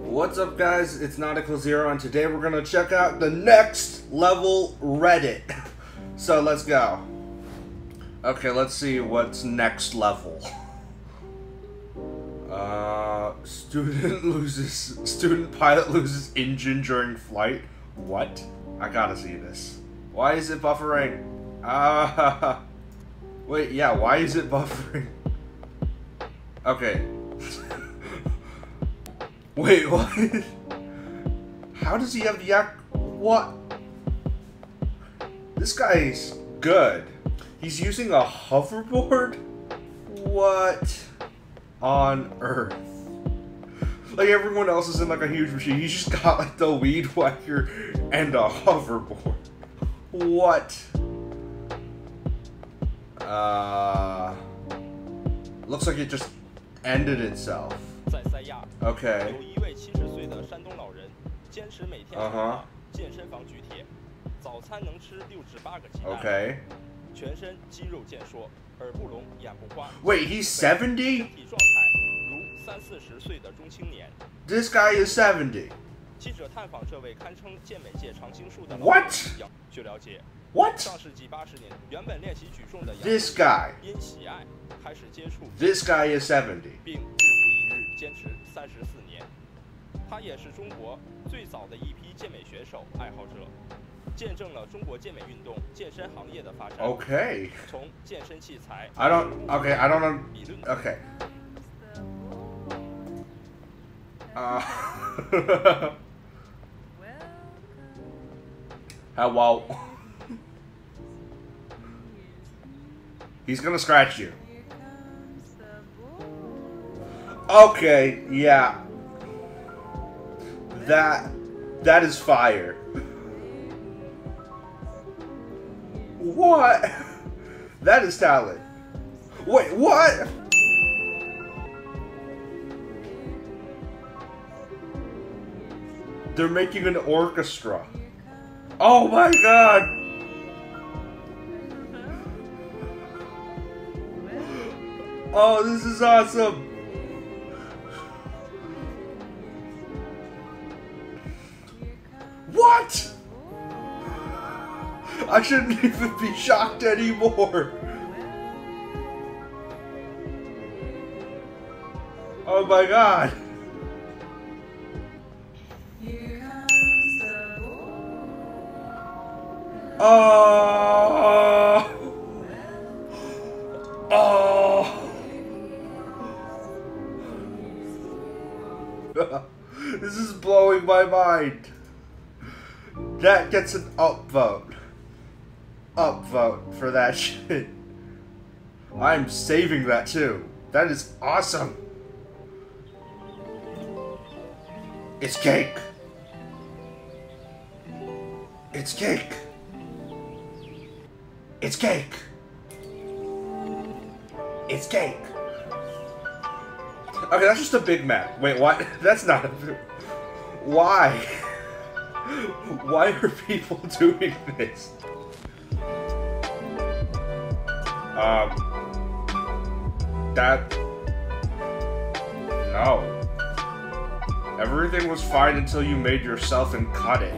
What's up guys, it's Nautical Zero and today we're gonna check out the next level Reddit. So let's go. Okay, let's see what's next level. Uh, student loses, student pilot loses engine during flight. What? I gotta see this. Why is it buffering? Ah, uh, wait, yeah, why is it buffering? Okay. Wait, what? How does he have the act? What? This guy's good. He's using a hoverboard? What on earth? Like everyone else is in like a huge machine. He's just got like the weed whacker and a hoverboard. What? Uh, looks like it just ended itself. Okay. Uh huh. 健身房举铁，早餐能吃六至八个鸡蛋。Okay. 全身肌肉健硕，耳不聋，眼不花。Wait, he's seventy. 身体状态如三四十岁的中青年。This guy is seventy. 记者探访这位堪称健美界常青树的 What? 据了解，What? 上世纪八十年，原本练习举重的 This guy 因喜爱开始接触 This guy is seventy. 并日复一日坚持三十四年。他也是中国最早的一批健美选手爱好者。见证了中国健美运动、健身行业的发展。Okay. 从健身器材。I don't. Okay. I don't know. Okay. Uh. Hello. He's gonna scratch you. Okay, yeah. That that is fire. What? That is talent. Wait, what? They're making an orchestra. Oh my god! Oh, this is awesome! I shouldn't even be shocked anymore. Oh my god. Oh. Oh. this is blowing my mind. That gets an upvote upvote for that shit. I'm saving that too. That is awesome. It's cake. It's cake. It's cake. It's cake. Okay, that's just a Big Mac. Wait, what? That's not a... Why? Why are people doing this? Um, that, no. Everything was fine until you made yourself and cut it.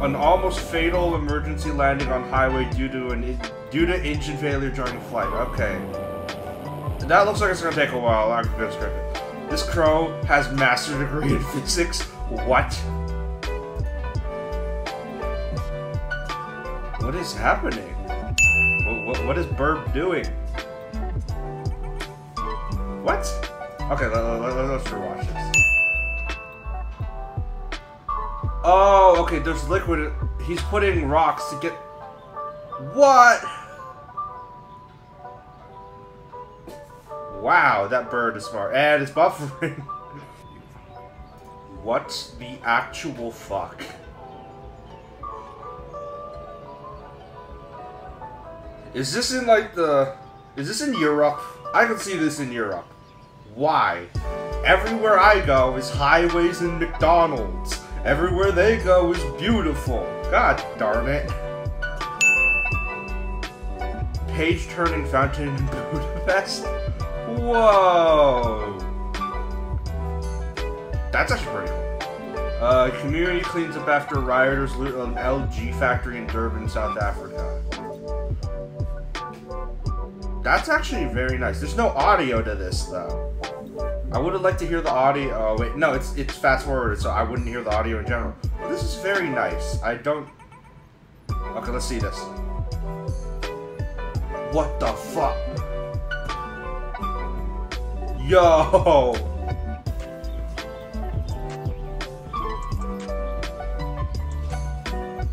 An almost fatal emergency landing on highway due to an due to engine failure during flight. Okay. That looks like it's gonna take a while. I'm it. This crow has master degree in physics. What? Is happening? What, what is Burb doing? What? Okay, let, let, let, let's rewatch this. Oh, okay, there's liquid. He's putting rocks to get... What? Wow, that bird is smart. And it's buffering. what the actual fuck? Is this in like the... Is this in Europe? I can see this in Europe. Why? Everywhere I go is highways and McDonald's. Everywhere they go is beautiful. God darn it. Page turning fountain in Budapest? Whoa. That's actually pretty cool. Uh, community cleans up after rioters loot an LG factory in Durban, South Africa. That's actually very nice. There's no audio to this though. I would have liked to hear the audio. Oh wait, no, it's it's fast forwarded, so I wouldn't hear the audio in general. This is very nice. I don't. Okay, let's see this. What the fuck? Yo!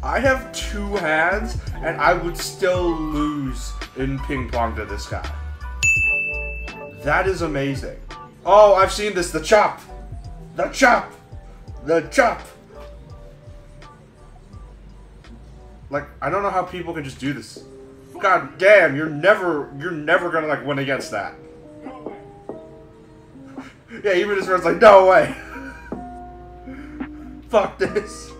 I have two hands, and I would still lose in ping pong to this guy. That is amazing. Oh, I've seen this. The chop. The chop. The chop. Like, I don't know how people can just do this. God damn, you're never, you're never gonna, like, win against that. yeah, even his friend's like, no way. Fuck this.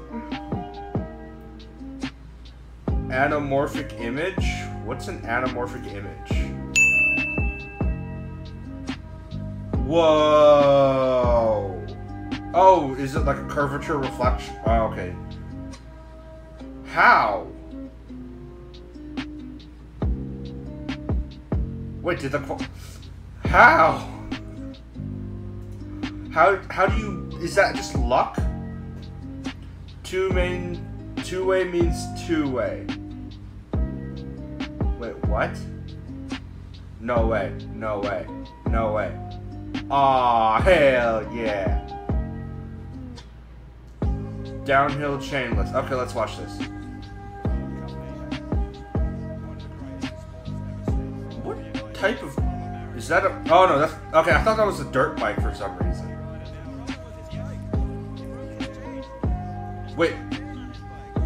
Anamorphic image? What's an anamorphic image? Whoa! Oh, is it like a curvature reflection? Oh, okay. How? Wait, did the how? How how do you is that just luck? Two main two way means two way. Wait, what? No way. No way. No way. Aw, hell yeah. Downhill chainless. Okay, let's watch this. What type of... Is that a... Oh, no, that's... Okay, I thought that was a dirt bike for some reason. Wait.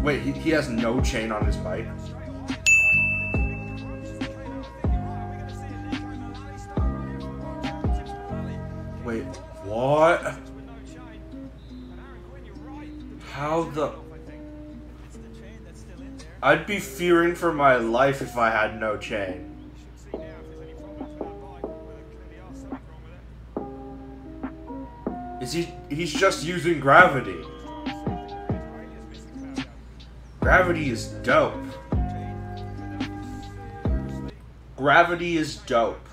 Wait, he, he has no chain on his bike? What? How the... I'd be fearing for my life if I had no chain. Is he... He's just using gravity. Gravity is dope. Gravity is dope.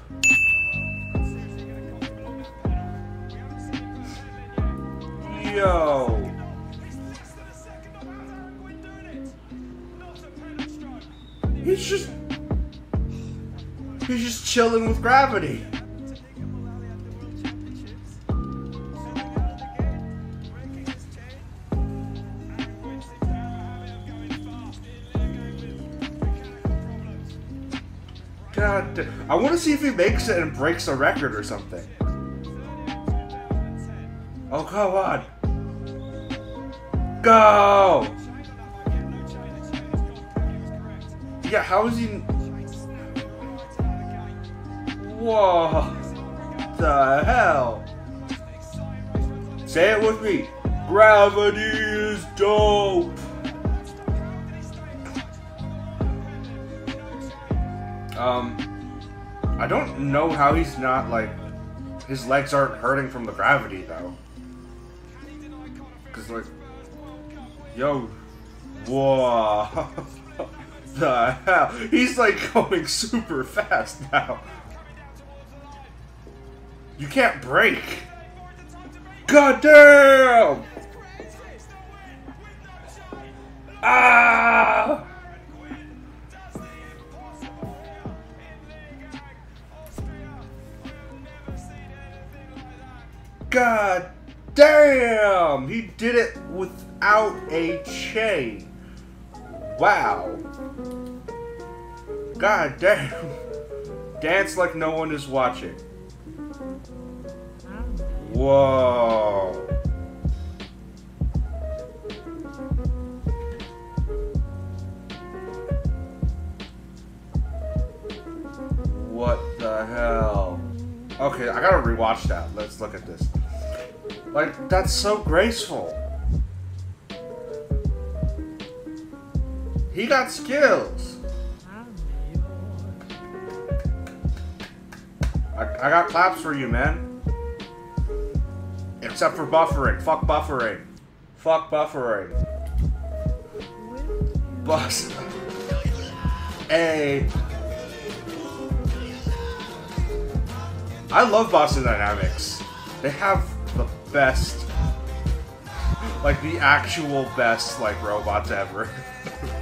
He's just... He's just chilling with gravity. God, I want to see if he makes it and breaks a record or something. Oh, come on. Go! Yeah, how is he... Whoa! The hell? Say it with me. Gravity is dope! Um, I don't know how he's not, like, his legs aren't hurting from the gravity, though. Because, like, yo, whoa, the hell? He's, like, going super fast now. You can't break. God damn! Ah! God damn! He did it without a chain. Wow. God damn. Dance like no one is watching. Whoa. What the hell? Okay, I gotta rewatch that. Let's look at this. Like, that's so graceful. He got skills. I, I got claps for you, man. Except for buffering. Fuck buffering. Fuck buffering. Bus. A. I love Boston Dynamics. They have the best, like the actual best, like robots ever.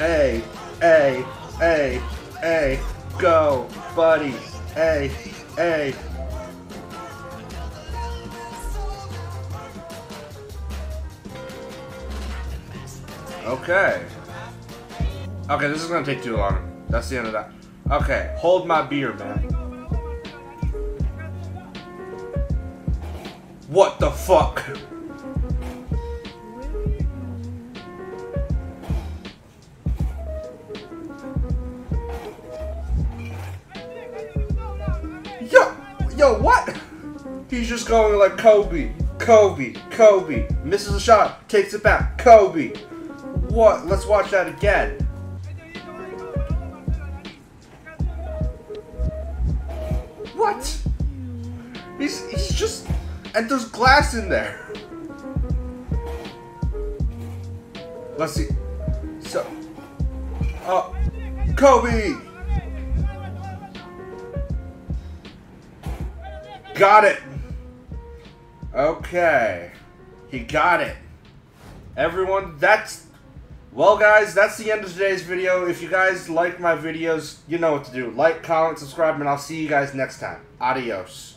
A, A, A, A, go, buddy. A, A. Okay. Okay, this is gonna take too long. That's the end of that. Okay, hold my beer, man. What the fuck? He's just going like Kobe, Kobe, Kobe. Misses a shot, takes it back, Kobe. What? Let's watch that again. What? He's he's just and there's glass in there. Let's see. So uh Kobe Got it. Okay. He got it. Everyone, that's... Well, guys, that's the end of today's video. If you guys like my videos, you know what to do. Like, comment, subscribe, and I'll see you guys next time. Adios.